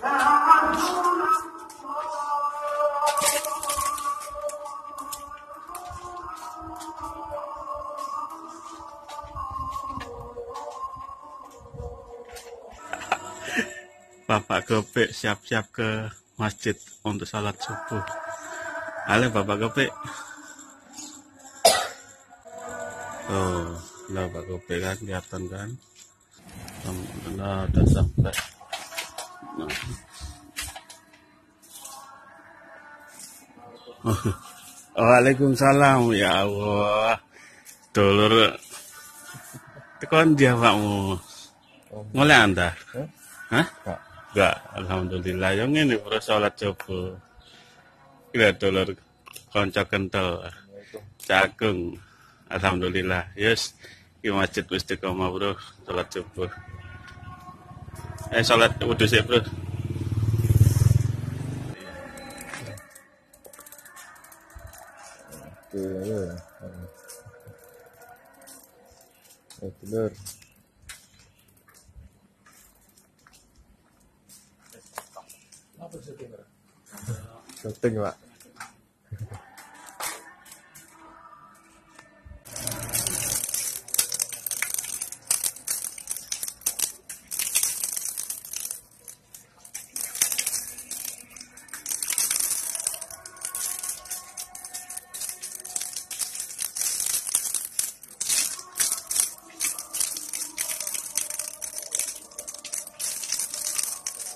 Bapak Gopek siap-siap ke masjid untuk salat subuh. Halo Bapak Gopek. Oh, nah Bapak Gopek kan kelihatan kan. Nah, udah sampai. Oh, Waalaikumsalam ya Allah. Dulur tekon dia pakmu. Mulai anda? Hah? Enggak, alhamdulillah. Yang ini bro sholat coba. Kira dulur konco kental. Cagung. Alhamdulillah. Yes. Di masjid istiqomah bro. Sholat coba. Eh sholat wudhu sih bro. Eh, telur. Syuting, Pak.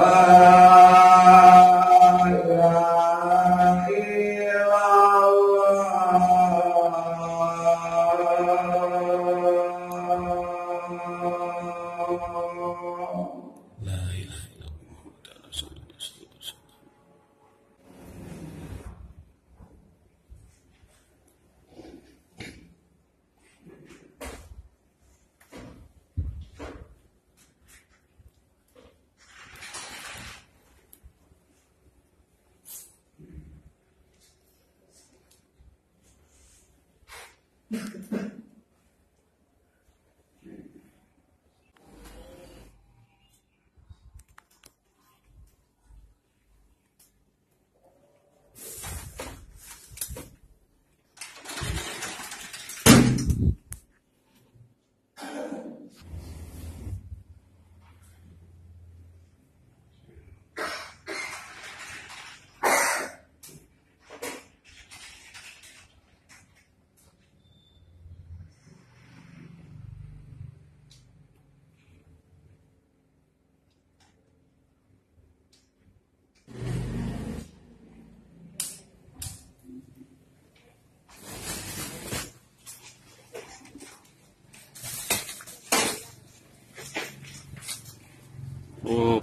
Uh,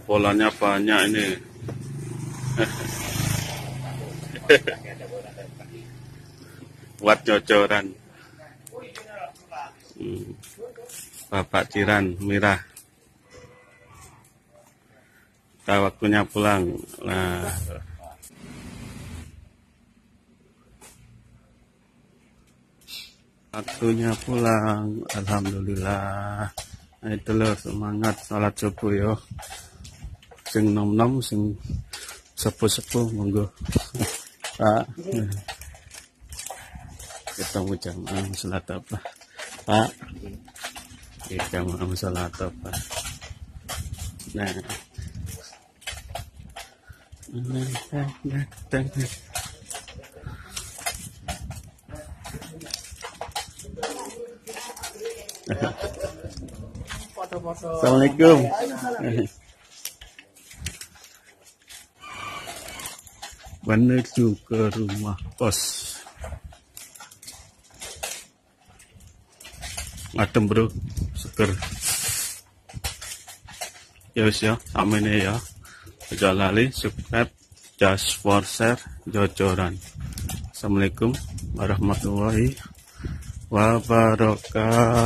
bolanya banyak ini. Buat cocoran Hmm. Bapak Ciran Mirah. Kita waktunya pulang. Nah. Waktunya pulang. Alhamdulillah. Itu loh semangat salat subuh yo sing nom nom sing sepuh sepuh monggo. Pak. Ketemu jamaah salat apa? Pak. Jamaah salat apa? Nah. Assalamualaikum. Menuju ke rumah kos. Adem bro, seger. Ya ya, samene ya. Aja lali subscribe just for share jojoran. Assalamualaikum warahmatullahi wabarakatuh.